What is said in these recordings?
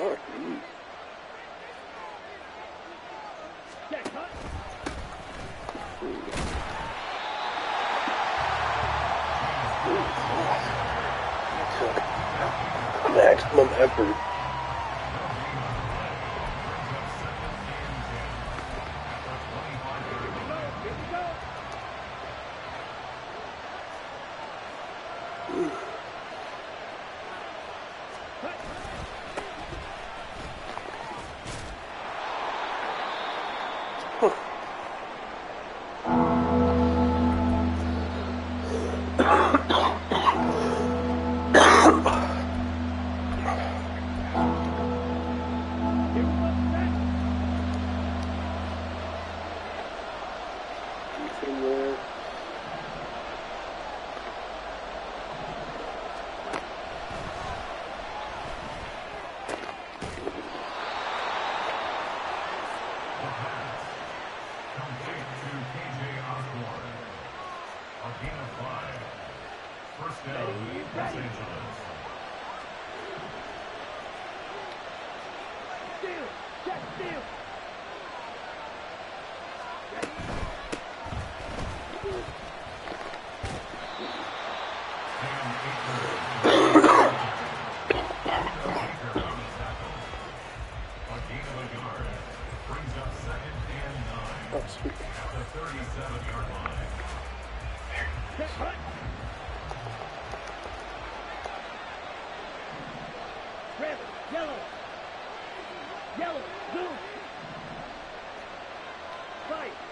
Lord.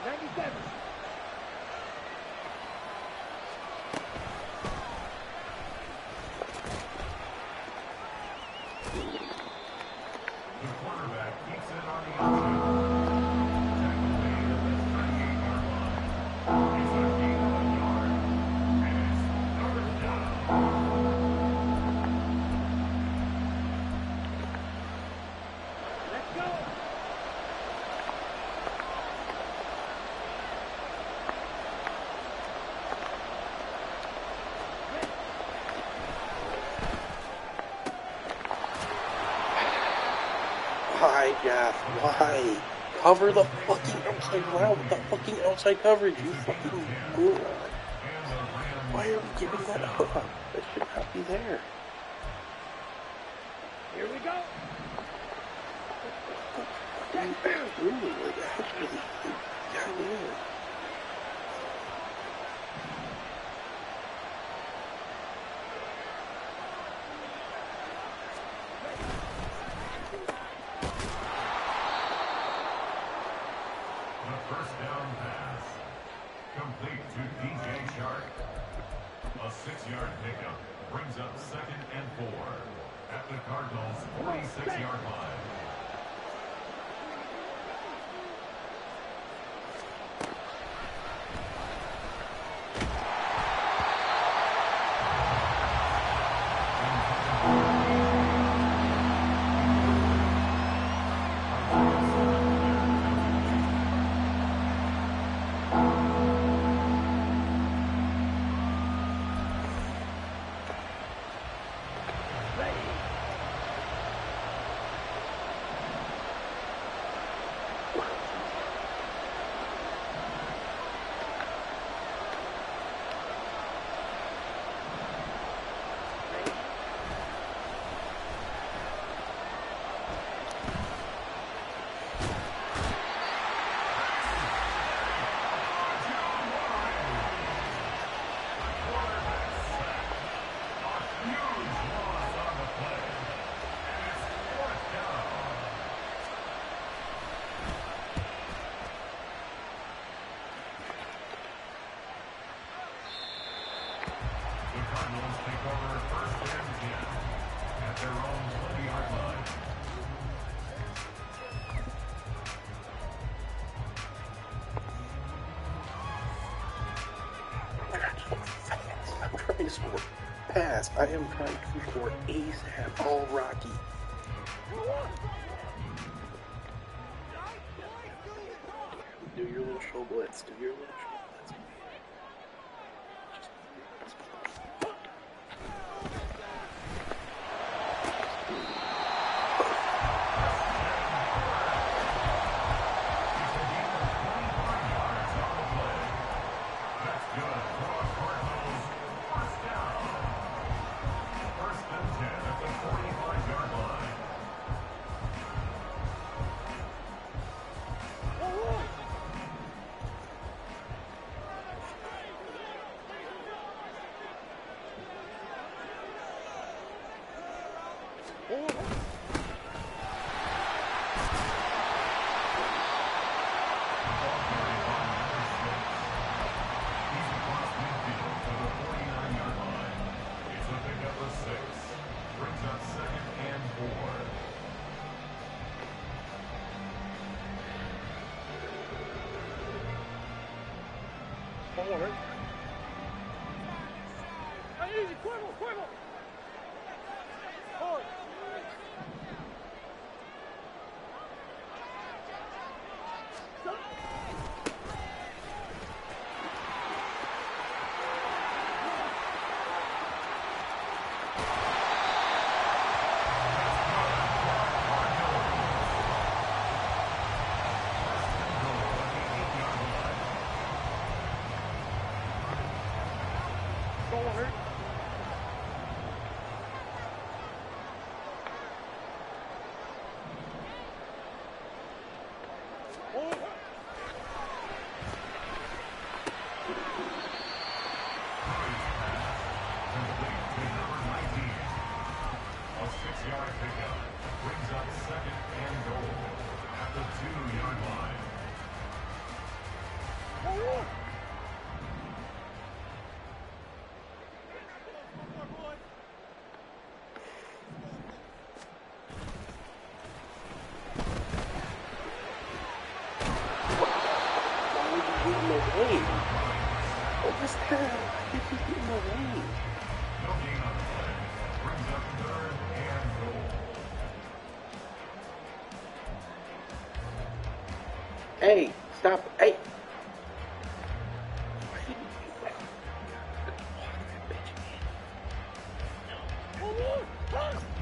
97. Why, Jeff? Why? Cover the fucking outside ground with the fucking outside coverage, you fucking moron. Why are we giving that up? That should not be there. Here we go. Really? pass. I am trying to score ASAP. All oh, Rocky. Do your little show blitz. Do your little work. Hey! What was that? Why did he get in the way? Hey, stop. Hey. Why didn't you bitch? No.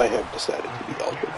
I have decided to be altered.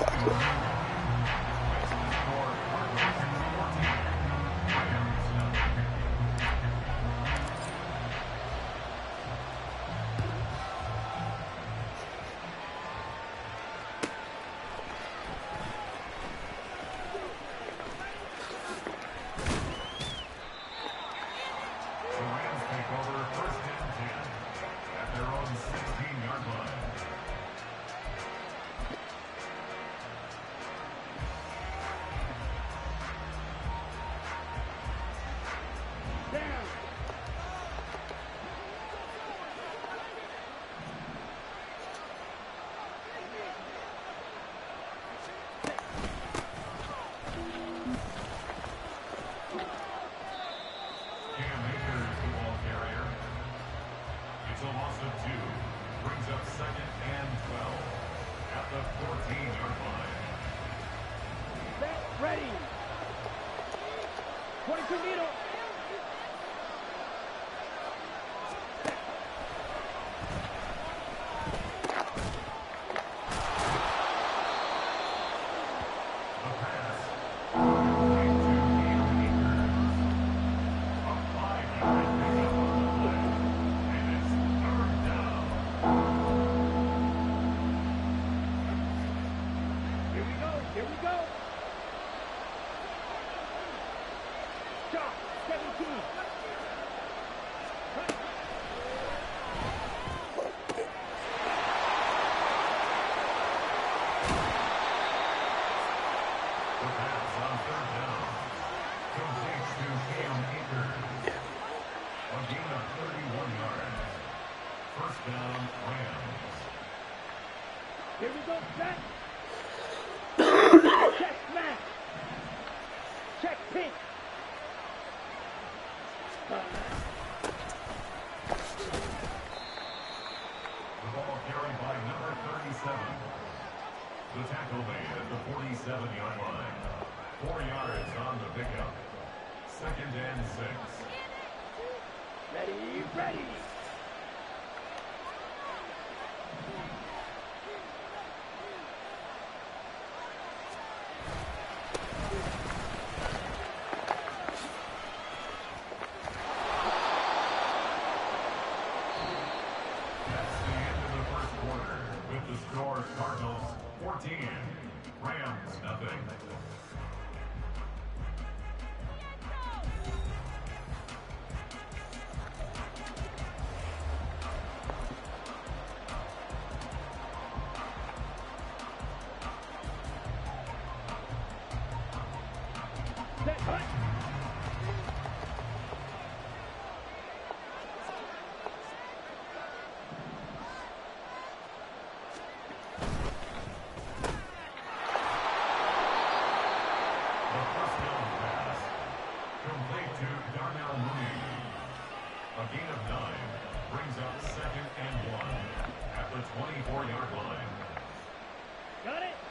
Here we go. Shot. 17. A gain of nine. Brings up second and one. At the 24-yard line. Got it.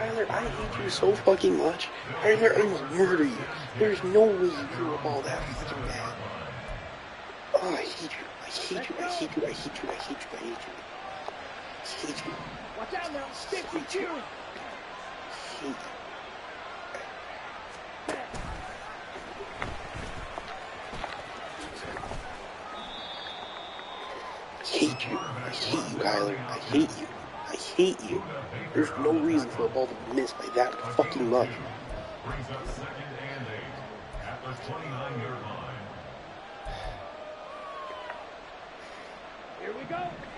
Kyler, I hate you so fucking much. Kyler, I will murder you. There's no way you threw a ball that fucking bad. Oh, I hate you. I hate you. I hate you. I hate you. I hate you. I hate you. I hate you. Watch out now. 52. I hate you. I hate you. I hate you, Kyler. I hate you. I hate you. There's no reason for a ball to be missed by that fucking much. Brings up second and eight at the 29-yard line. Here we go.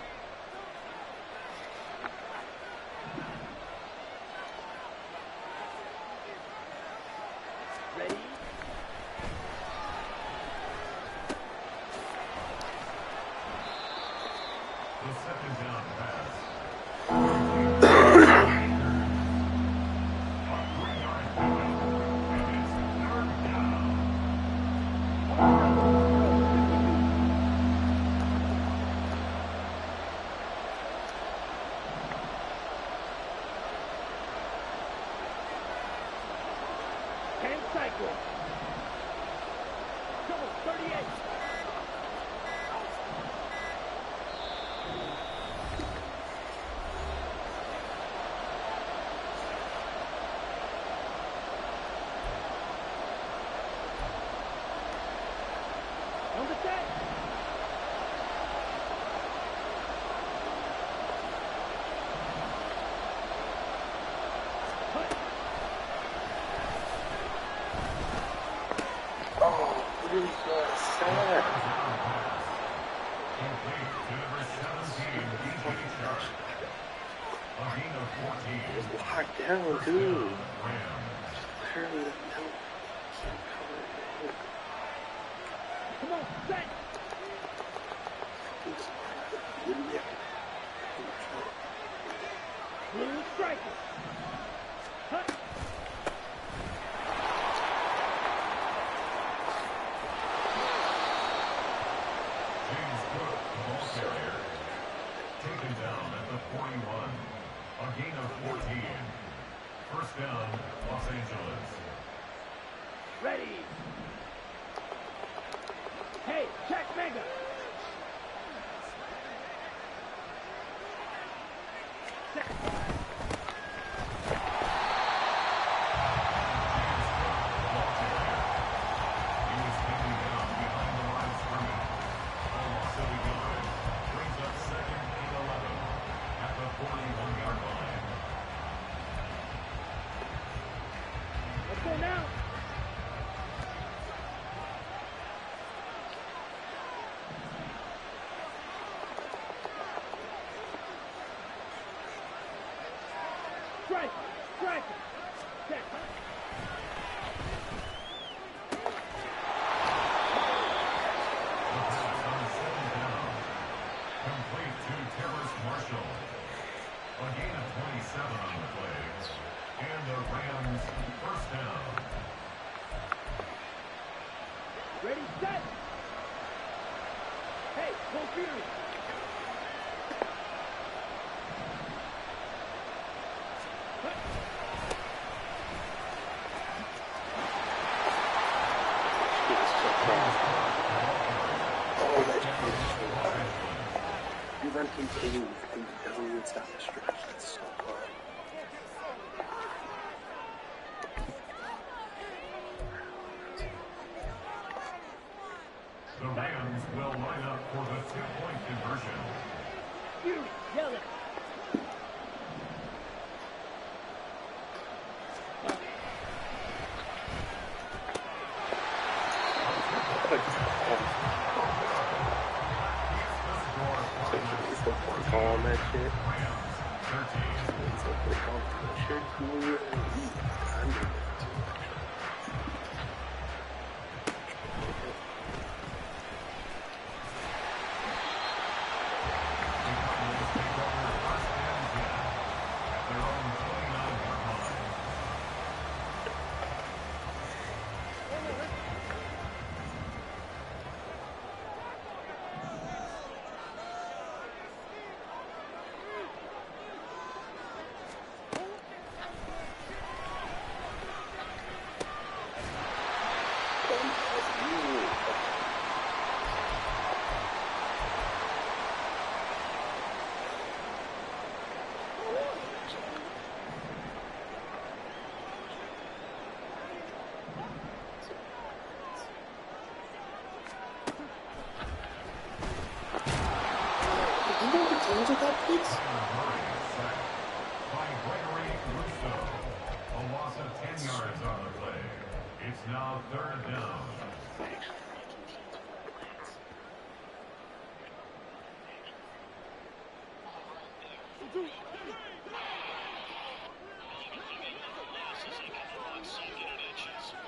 It's now third down.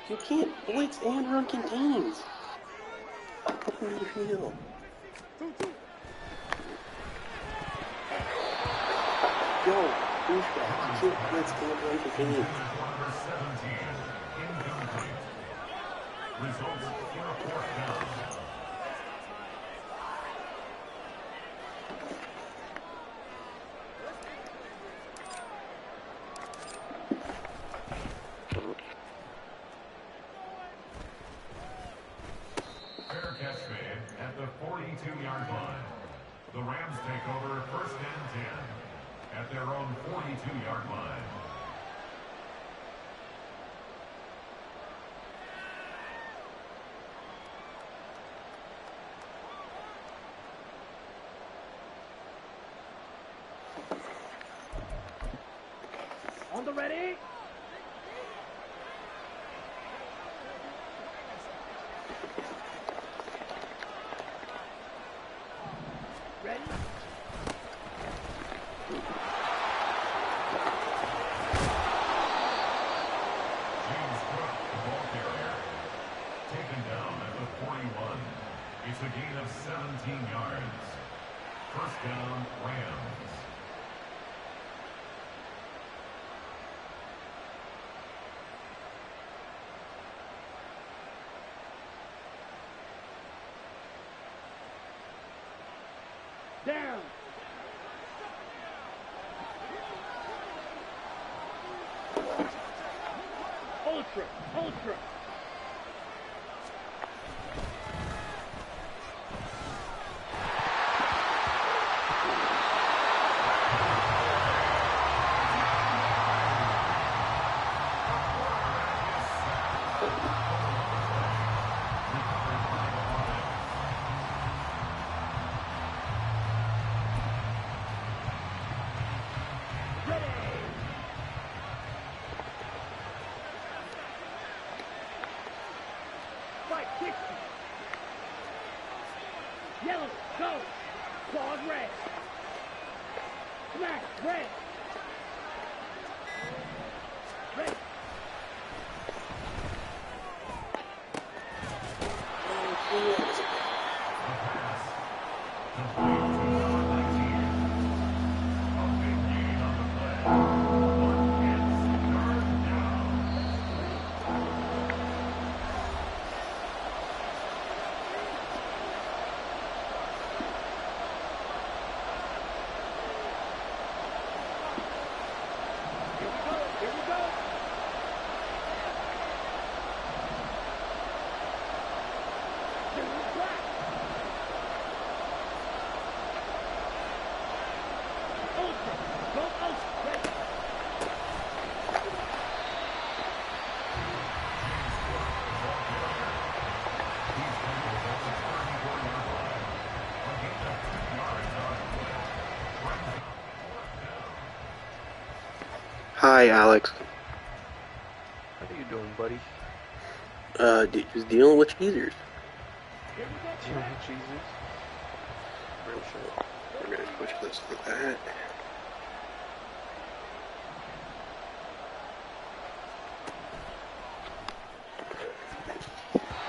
You can't blitz and run contains. Open the field. Yo, douchebag, you can't blitz and run. Number 17. Results in a fourth down. Fair catch made at the 42-yard line. The Rams take over first and 10 at their own 42-yard line. On the ready. Ready. James Cook, the ball carrier, taken down at the 41. It's a gain of 17 yards. First down, Rams. Hi, Alex. How are you doing, buddy? Uh, d- just dealing with cheesers. Dealing with Jesus? Real shit. We're gonna switch this like that.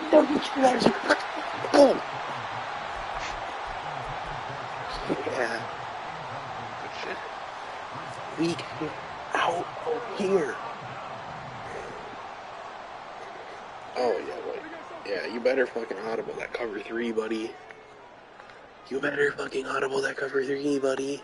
Don't you realize you Boom! Yeah, Good shit. we get out of here. Oh yeah, wait. Yeah, you better fucking audible that cover three, buddy. You better fucking audible that cover three, buddy.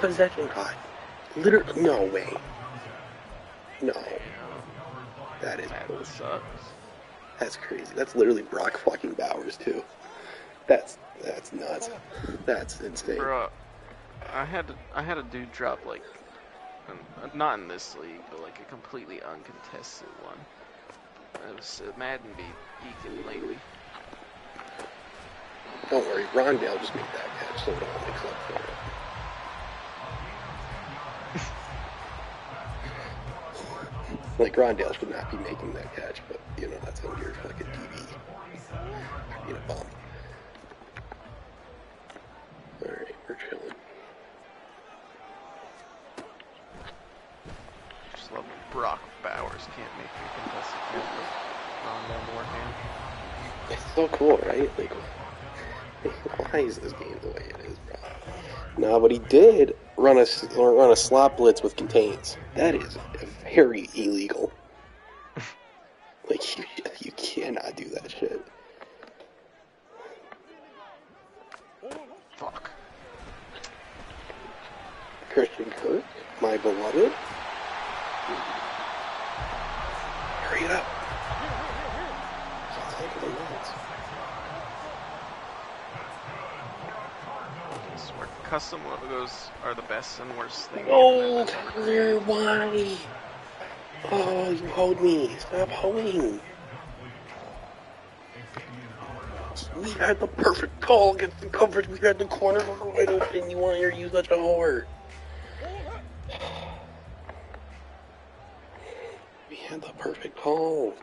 Brock. No, how? I possession caught. Literally, no way. No, that is That sucks. That's crazy. That's literally Brock fucking Bowers too. That's that's nuts. That's insane. Bro, I had to, I had a dude drop like, um, not in this league, but like a completely uncontested one. It was uh, Madden beat Eakin lately. Don't worry, Rondale just made that catch, so it all makes up for it. Like Rondale should not be making that catch, but you know that's on your fucking TV. Being a bum. All right, we're chilling. Just love Brock Bowers can't make the contested catch with Rondale Moorham. It's so cool, right? Like, why is this game the way it is, bro? No, but he did run a run a slot blitz with contains. That is very illegal. like you, you cannot do that shit. Fuck. Christian Kirk, my beloved. Hurry it up. It's like the Knights. I swear, custom logos are the best and worst thing. Why? Oh, you hold me. Stop holding. We had the perfect call against the coverage. We had the corner wide open. You want to use such a whore. We had the perfect call.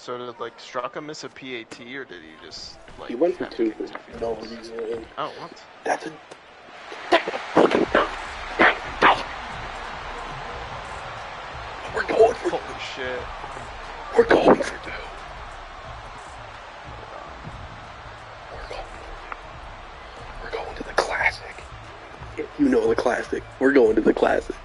So did like Straka miss a PAT or did he just like? He went for two for no reason. Oh, what? That's a. We're going for Holy shit! We're going for two. We're going. We're going to the classic. If you know the classic, we're going to the classic.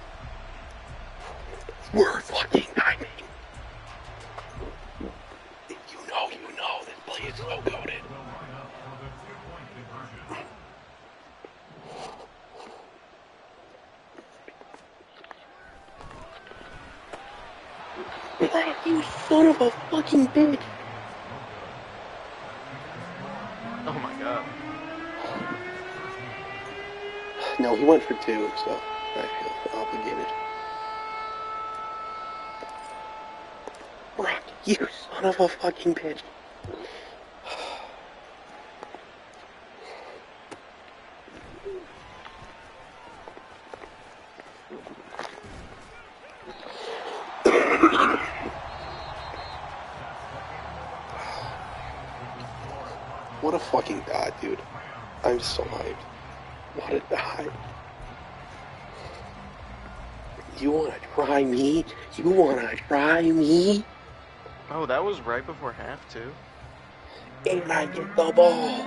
Fucking bitch. Oh my god! No, he went for two, so I feel obligated. Brock, you son of a fucking bitch. Right before half too. And I get the ball.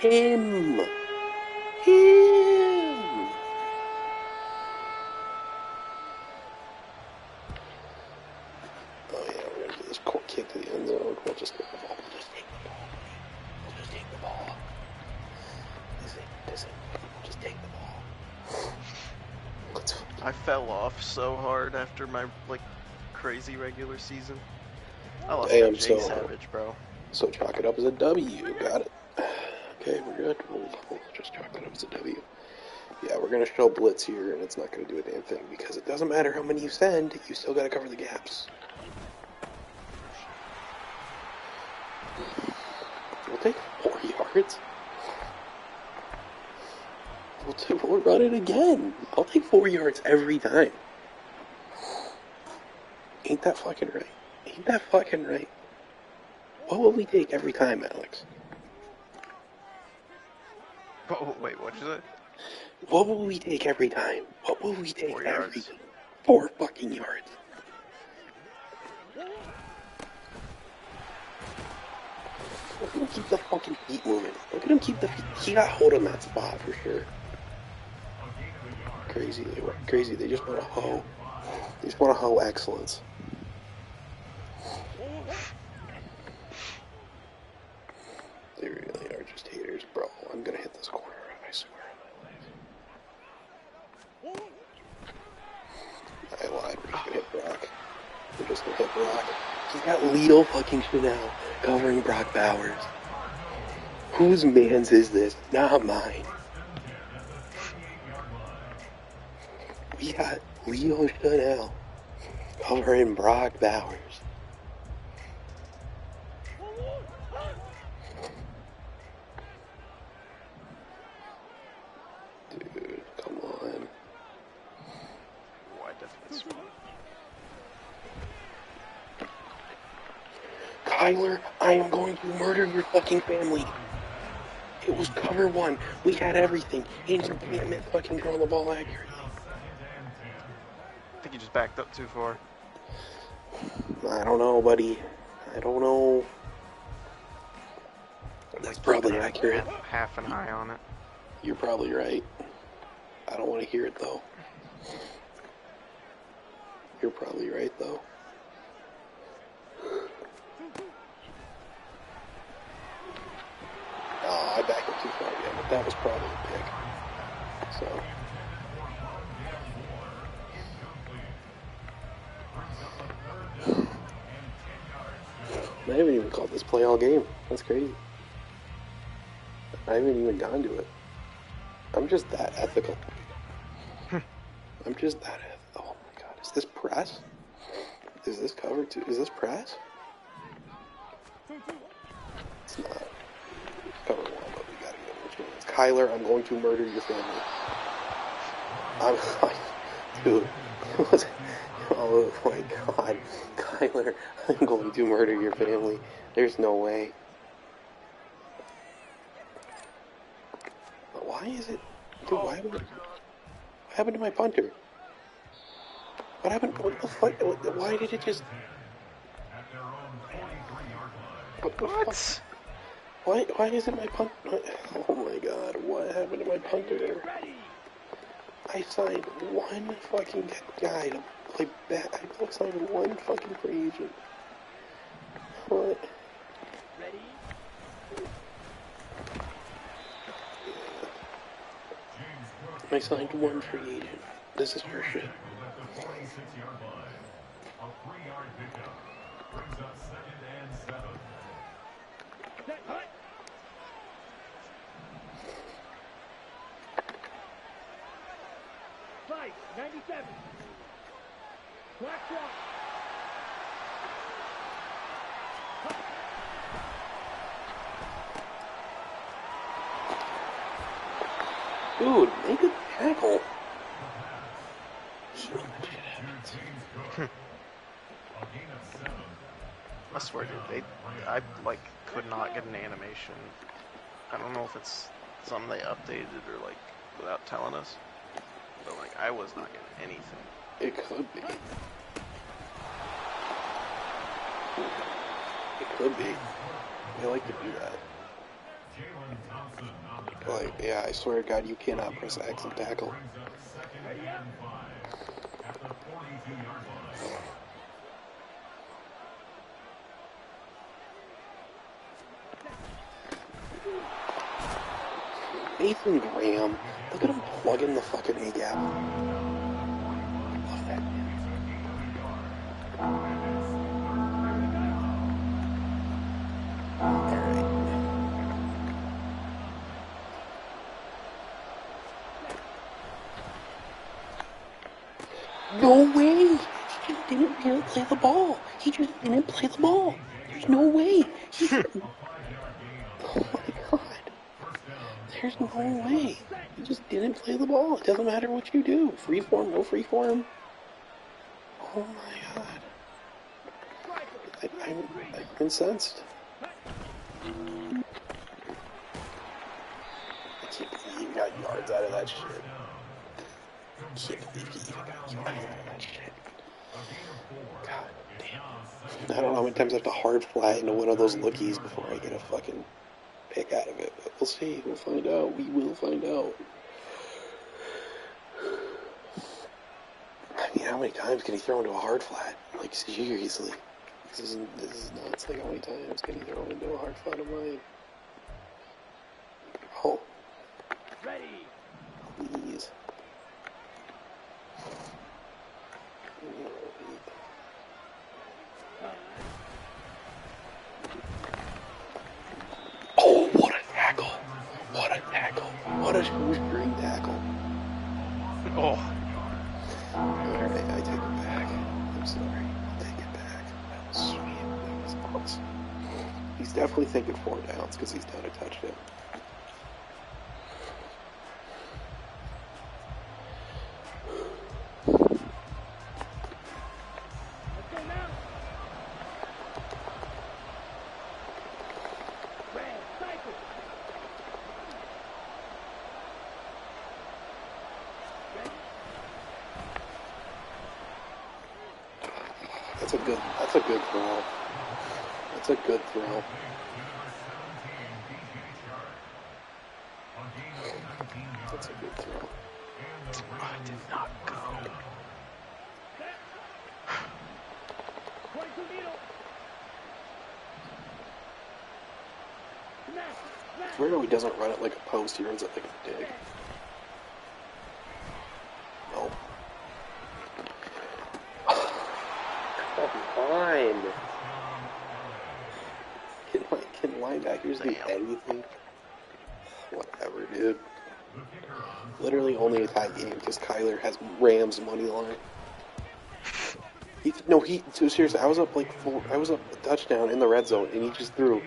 Him. Him. Oh yeah, we're gonna do this court kick to the end zone. We'll just take the ball. We'll just take the ball. We'll just take the ball. Listen, listen. We'll just take the ball. Let's I fell off so hard after my like crazy regular season. I lost Damn, to Jay so- Savage, bro. So chalk it up as a W. Got it. Okay, we're good. We'll, we'll just chalk it up as a W. Yeah, we're gonna show blitz here, and it's not gonna do a damn thing because it doesn't matter how many you send. You still gotta cover the gaps. We'll take four yards. We'll, t- we'll run it again. I'll take four yards every time. Ain't that fucking right? Ain't that fucking right? What will we take every time, Alex? Oh wait, what'd you say? What will we take every time? What will we take Four every yards. time? Four fucking yards. Look at him keep the fucking feet moving. Look at him keep the feet. He got hold on that spot for sure. Crazy. They were crazy. They just want to hoe. To hoe excellence. They really are just haters, bro. I'm gonna hit this corner. I swear on my life. I lied. We're just gonna hit Brock. We're just gonna hit Brock. He's got Lito fucking Chenal covering Brock Bowers. Whose man's is this? Not mine. We got Leo Chenal covering Brock Bowers. Dude, come on. Kyler, I am going to murder your fucking family. It was cover one. We had everything. And you can't fucking throw the ball accurately. I think he just backed up too far. I don't know, buddy. I don't know. That's probably accurate. Half an eye on it. You're probably right. I don't want to hear it though. You're probably right though. Oh, I backed up too far again, but that was probably a pick. So. I haven't even called this play all game. That's crazy. I haven't even gone to it. I'm just that ethical. I'm just that ethical. Oh my god, is this press? Is this cover too? Is this press? It's not. Cover one, but we gotta get which one. It's Kyler, I'm going to murder your family. I'm like, dude. Oh my god. Kyler, I'm going to murder your family. There's no way. But Why is it? Dude, why happened to, what happened to my punter? What happened? What the fuck? Why did it just? What? the fuck? What? Why? Why isn't my punt? Oh my god! What happened to my punter? I signed one fucking guy to play back. I signed one fucking free agent. What? Ready? I signed one free agent. This is for shit. at the 46-yard line. A three-yard pickup brings up second and seven. Set, hut. Fight, 97. Black one. Dude, make a tackle. To James Cook. A gain of seven. I swear, dude, they, I like could not get an animation. I don't know if it's something they updated or like without telling us, but like I was not getting anything. It could be. It could be. They like to do that. Like, yeah, I swear to God, you cannot press X and tackle. brings up second and five. At the 42-yard line. Nathan Graham, look at him plugging the fucking A gap. Play the ball. He just didn't play the ball. There's no way. He oh my god. There's no way. He just didn't play the ball. It doesn't matter what you do. Free form, no free form. Oh my god. I, I'm, I'm incensed. I can't believe got yards out of that shit. Can't believe he even got yards out of that shit. God damn. I don't know how many times I have to hard fly into one of those lookies before I get a fucking pick out of it. But we'll see. We'll find out. We will find out. I mean, how many times can he throw into a hard flat? Like, seriously. This isn't, this is nuts. Like, how many times can he throw into a hard flat of mine? Oh, Ready. please. Oh, what a tackle! What a What a shoestring tackle! Oh, Alright, I take it back. I'm sorry. I take it back. That was sweet. That was awesome. He's definitely thinking four downs because he's down a touchdown. It's weird how he doesn't run it like a post. He runs it like a dig. No. Come on. Can, li- can linebackers do anything? Whatever, dude. Literally only a tie game because Kyler has Rams money line. He, no, he. So seriously, I was up like four. I was up a touchdown in the red zone, and he just threw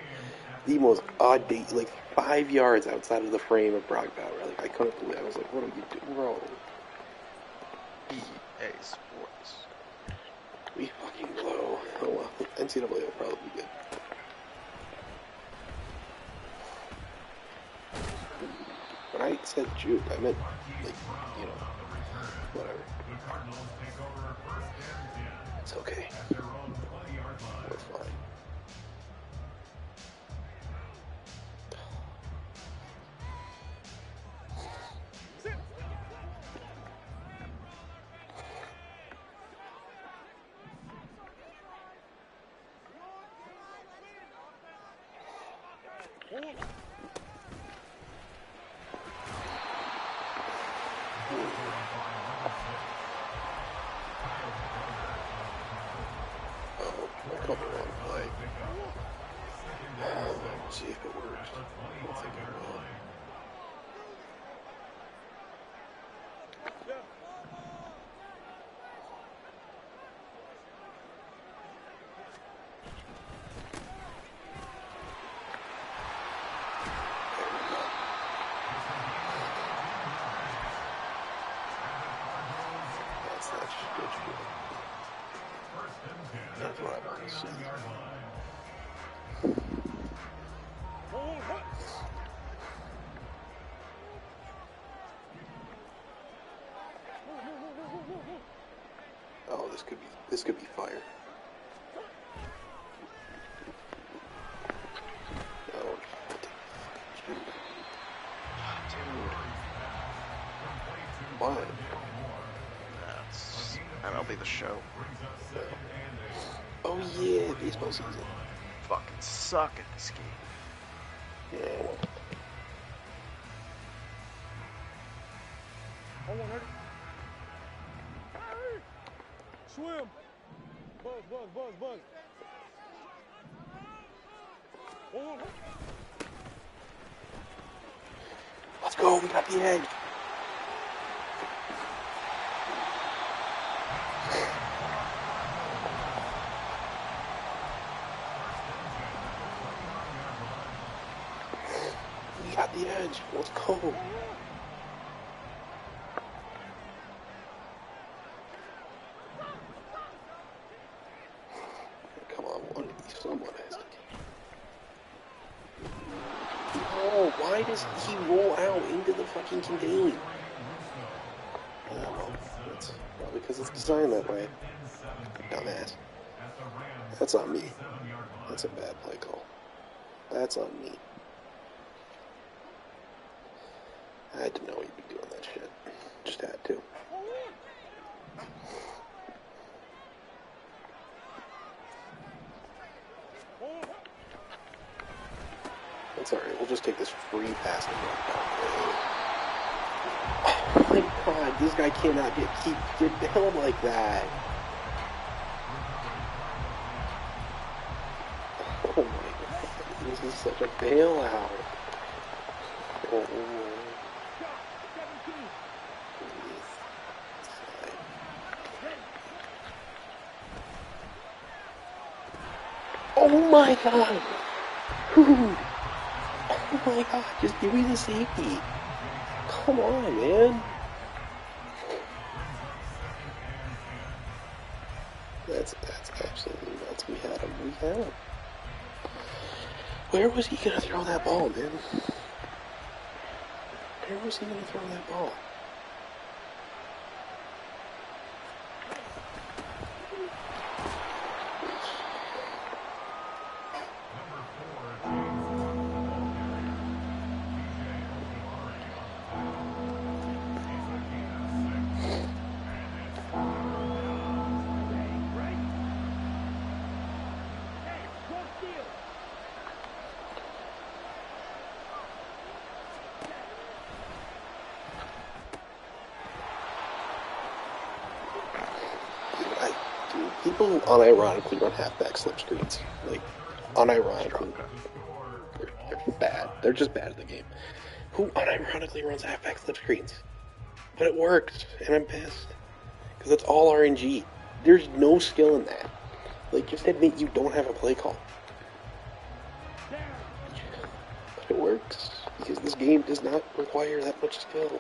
the most odd date, like five yards outside of the frame of Brock Bauer. Like I couldn't believe. It. I was like, "What are you doing, bro? EA Sports. We fucking blow." Oh well, NCAA will probably be good. When I said juke, I meant like you know, whatever. It's okay. We're fine. What hot. Oh, this could be this could be fire. Why? That's MLB the show. Oh baseball season. Fucking suck at this game. Yeah. Hold on, Hurdy. Swim. Buzz, buzz, buzz, buzz. Let's go. We got the edge. We go. Come on, one, someone has to. Oh, why does he roll out into the fucking contain? I don't know. That's probably because it's designed that way. Dumbass. That's on me. That's a bad play call. That's on me. I had to know you'd be doing that shit. Just had to. That's alright. We'll just take this free pass and down. Oh my god, this guy cannot get keep get held like that. Oh my god, this is such a bailout. Oh, oh, oh. oh my god! Oh my god, just give me the safety. Come on, man. That's that's absolutely nuts. We had him. We had him. Where was he gonna throw that ball, man? Where was he gonna throw that ball? Unironically run halfback slip screens. Like, unironically. They're, they're bad. They're just bad at the game. Who unironically runs halfback slip screens? But it worked, and I'm pissed. Because it's all RNG. There's no skill in that. Like, just admit you don't have a play call. But it works. Because this game does not require that much skill.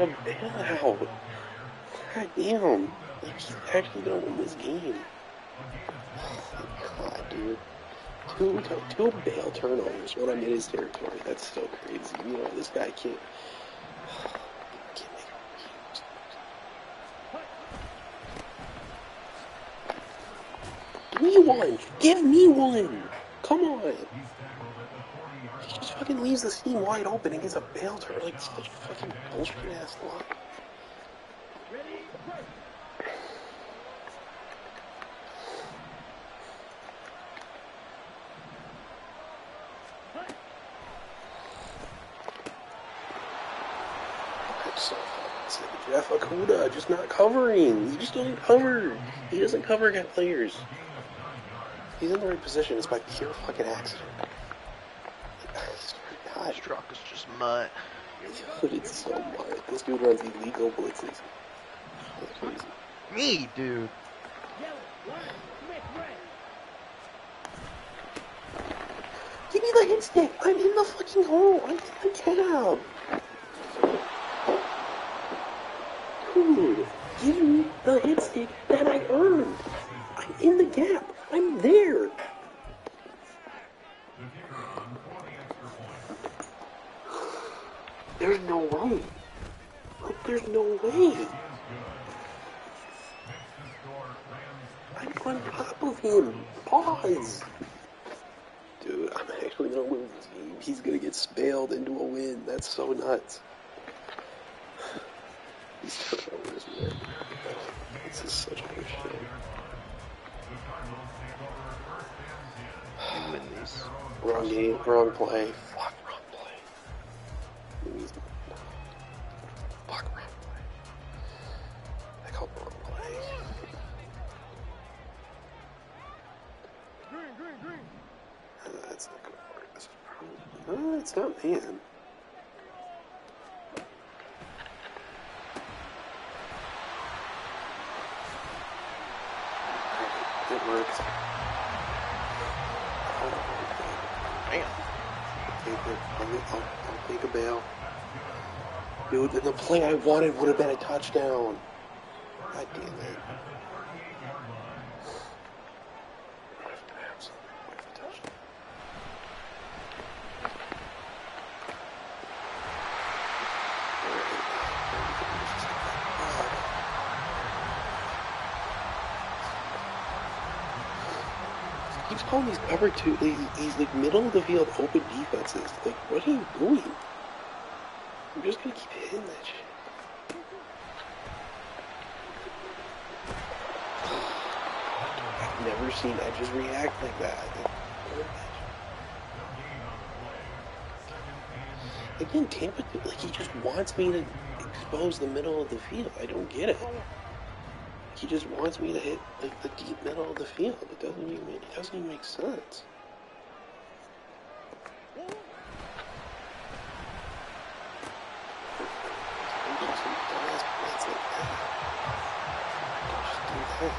Is bailout. God damn. Like, he's actually gonna win this game. Oh, God, dude. Two, two bail turnovers when I'm in his territory. That's so crazy. You know, this guy can't Give me one! Give me one! Come on! Fucking leaves the seam wide open and gets a bail turn like such fucking bullshit ass luck. Jeff Okudah just not covering. He just doesn't cover. He doesn't cover against players. He's in the right position. It's by pure fucking accident. I swear to is just mud. Dude, it's so much. This dude runs illegal blitzes. That's crazy. Me, dude. Give me the hit stick. I'm in the fucking hole. I'm in the cab. Dude, give me the hit stick that I earned. I'm in the gap. I'm there. There's no way. Like, there's no way. I'm on top of him. Pause. Dude, I'm actually gonna lose this game. He's gonna get spaled into a win. That's so nuts. These turnovers, man. This is such a win these. Wrong game, wrong play. Man. It works. Damn. I'll, I'll Take a bail. Dude, the play I wanted would have been a touchdown. God damn it. What if I have something? What if a touchdown? He keeps calling these cover two, these, like middle of the field open defenses. Like, what are you doing? I'm just gonna keep hitting that shit. I've never seen edges react like that. Again, Tampa, like he just wants me to expose the middle of the field. I don't get it. He just wants me to hit like the deep middle of the field. It doesn't even it doesn't even make sense that. Don't just do that.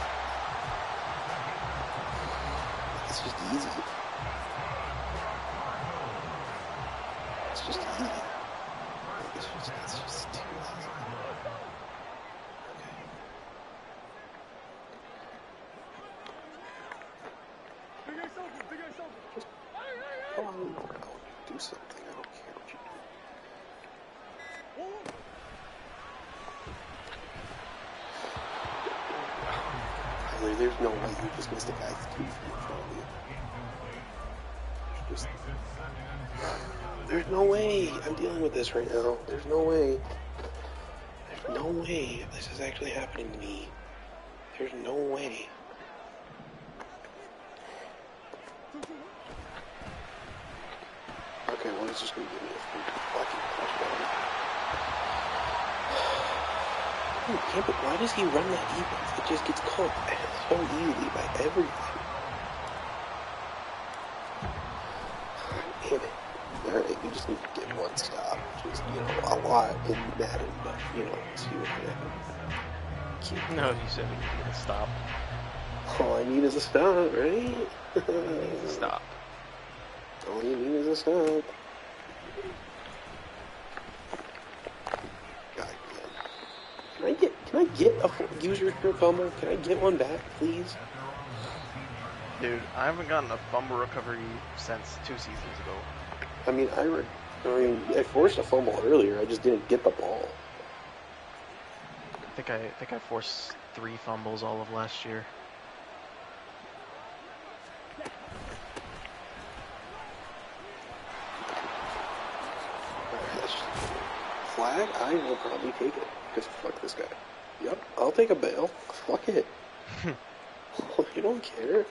It's just easy. It's just easy. It's just, it's just too easy. Okay. Come on, go. Do something. I don't care what you do. Tyler, there's no way you just missed a guy feet in front of you. There's just. There's no way I'm dealing with this right now. There's no way. There's no way this is actually happening to me. There's no way. Okay, well, he's just gonna give me a free fucking touchdown. Dude, yeah, but why does he run that defense? It just gets caught so easily by everything. Damn it. Alright, we just need to get one stop. Just, you know, a lot in matter, but, uh, you know, see what happens. Keep- No, you said we need to stop. All I need is a stop, right? Stop. All you need is a stop. God damn. Can I get can I a fu- fumble? Can I get one back, please? Dude, I haven't gotten a fumble recovery since two seasons ago. I mean, I, re- I mean, I forced a fumble earlier. I just didn't get the ball. I think I, I think I forced three fumbles all of last year. Alright, that's just- Flag? I will probably take it. Because fuck this guy. Yep, I'll take a bail. Fuck it. you don't care.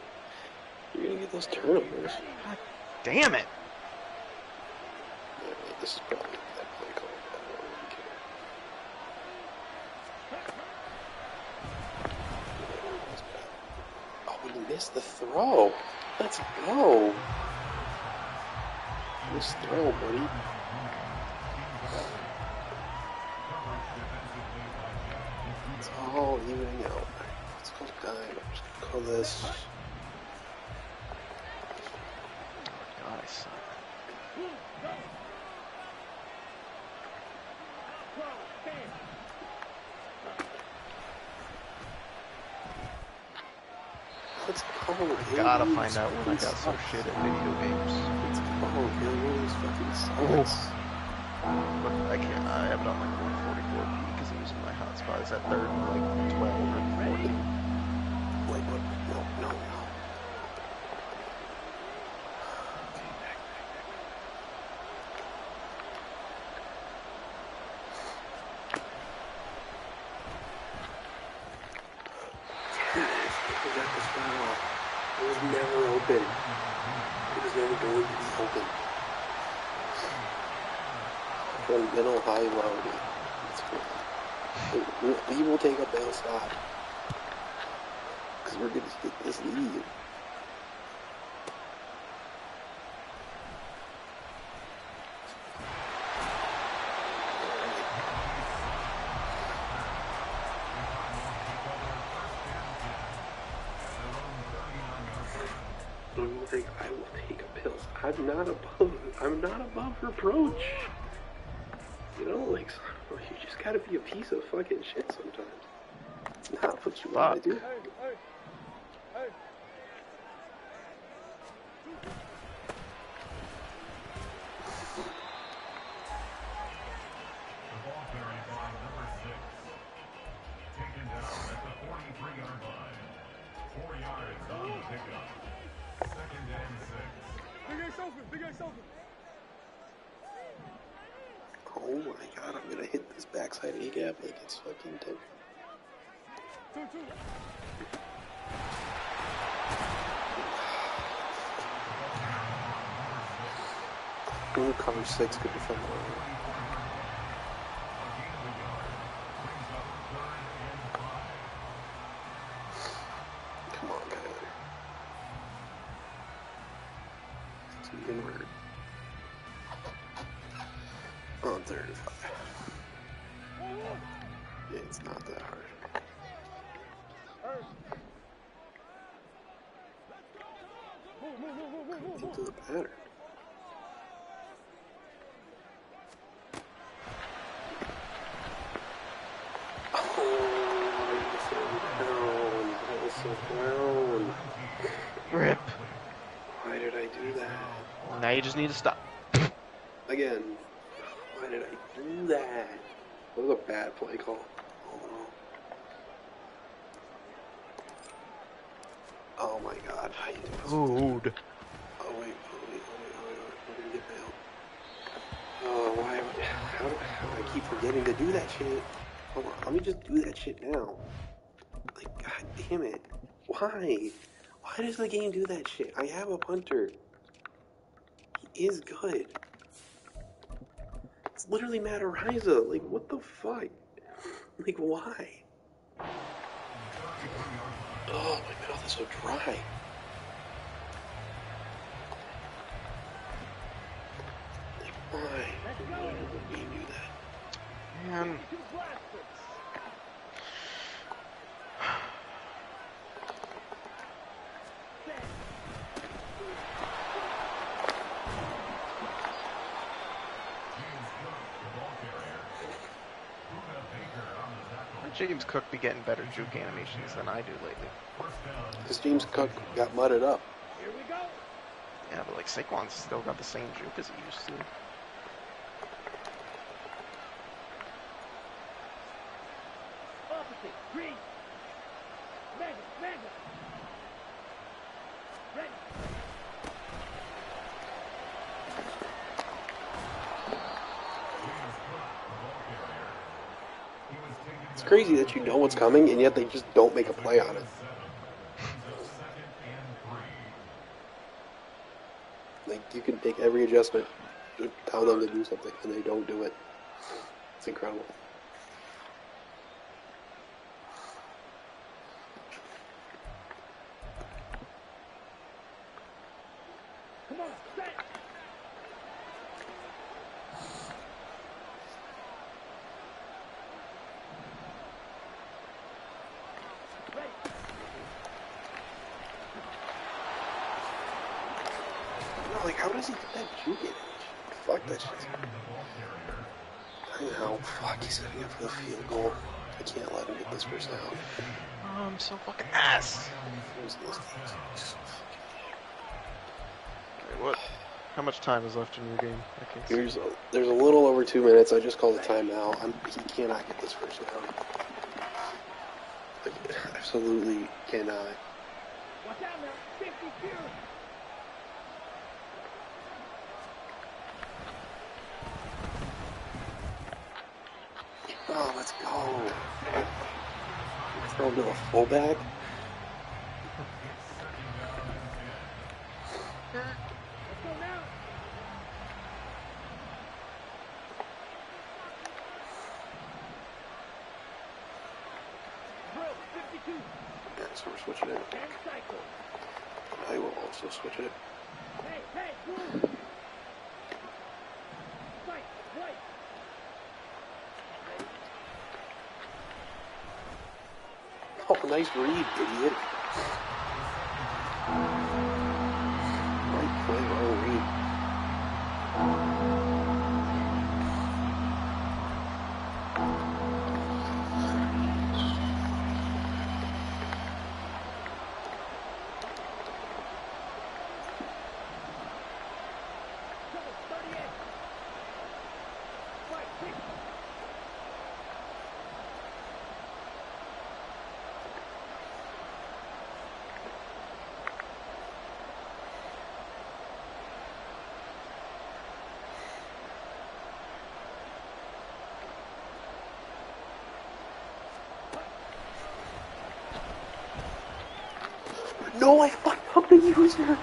You're gonna get those turnovers. Damn it! Alright, this is probably that play call. I don't really care. Oh, we missed the throw. Let's go. Nice throw, buddy. It's all evening out. Let's go dime. I'm just gonna call this. God, I suck. Let's go. Gotta find out when I got so shit at video games. Let's go. Aiden fucking oh. sucks. But I can't. I have it on like 144p because my. It's at third, like 12 or 14. I'm not above I'm not above reproach. You know, like you just gotta be a piece of fucking shit sometimes. Not what you want to do. Six could defend the that? You just need to stop. Again, why did I do that? That was a bad play call. Oh. Oh my god, how you do this? Dude. Oh wait, oh wait, oh wait, oh wait, oh wait, we're gonna get mail. Oh, why, am I- how do, how do I keep forgetting to do that shit? Hold on, let me just do that shit now. Like, god damn it. Why? Why does the game do that shit? I have a punter. He is good. It's literally Matt Araiza. Like, what the fuck? Like, why? Oh, my mouth is so dry. Like, why? Why does the do that? Man. James Cook be getting better juke animations than I do lately. Because James Cook got mudded up. Here we go. Yeah, but like Saquon's still got the same juke as he used to. Opposite. Green. Mega, mega. Ready. It's crazy that you know what's coming and yet they just don't make a play on it. Like you can make every adjustment, tell them to do something, and they don't do it. It's incredible. How does he get that juke in? Fuck that shit. I know. Fuck, he's setting up for the field goal. I can't let him get this first down. Oh, I'm so fucking ass. Who's this? He's so fucking- Wait, what? How much time is left in your game? I can't see. There's a, there's a little over two minutes. I just called a timeout. I'm, he cannot get this first down. Like, absolutely cannot. Watch out now. 50 pure. Oh, let's go. Throw him to a fullback. Nice read, idiot. No, I fucked up the user.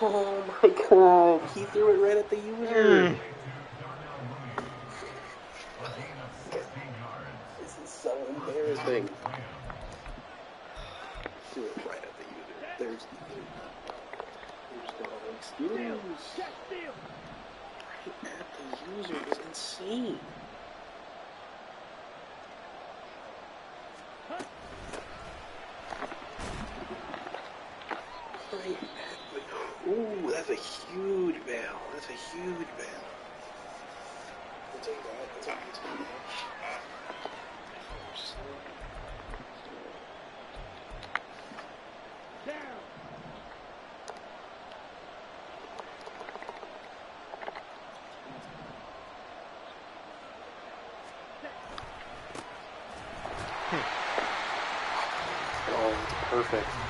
Oh my god, he threw it right at the user. Mm. This is so embarrassing. Threw it right at the user. There's, there's no excuse. Check steal. Right at the user is insane. Right at the, ooh, that's a huge bail. That's a huge bail. I'll take that. That's a good take that. Down. Oh, it's perfect. Perfect.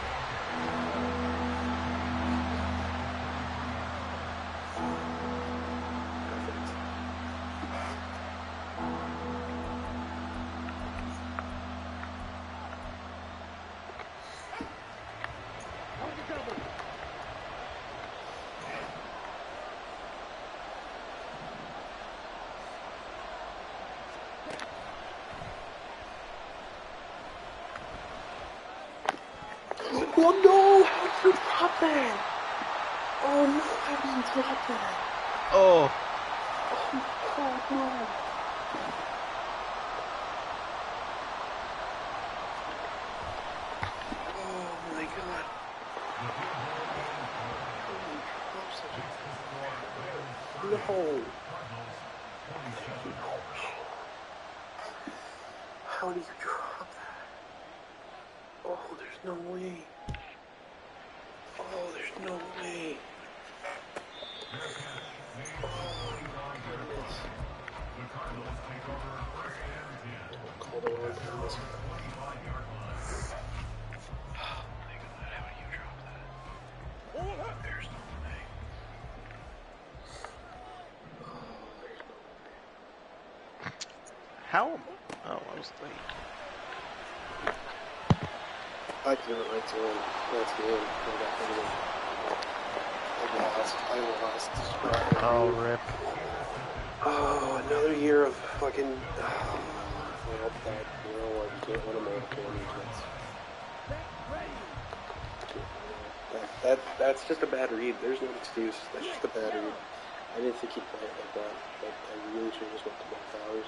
Oh no! How did you drop that? Oh no, how did you drop that? Oh, Oh god, no. Oh my god. No. How? Oh, I was late. I can't wait to win. That's good. I got rid of I lost. I lost. Oh, rip. Oh, another year of fucking. Oh, well, that, you know what? You can't win them all. Can't Set. Ready. That, that, that's just a bad read. There's no excuse. That's just a bad read. I didn't think he'd play it like that. But I really should have just went to both hours.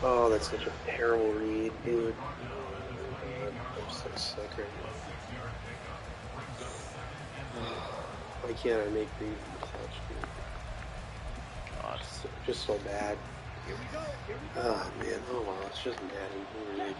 Oh, that's such a terrible read, dude. Oh I'm so sick right now. Why can't I make reads in such, dude? God. So, just so bad. Here we go. Here we go. Oh man, oh wow, it's just mad. Really